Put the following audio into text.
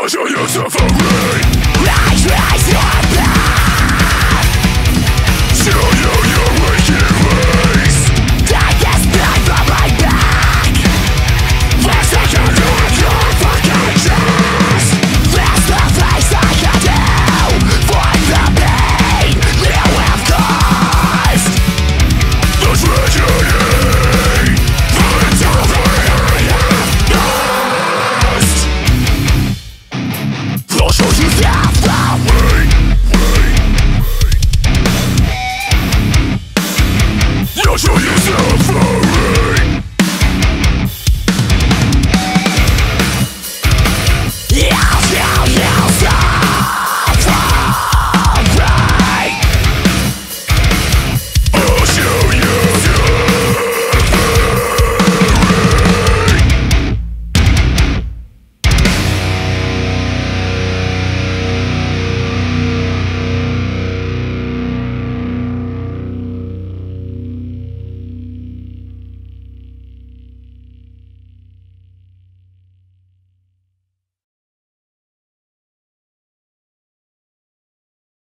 Cause you're used to Rise, rise, your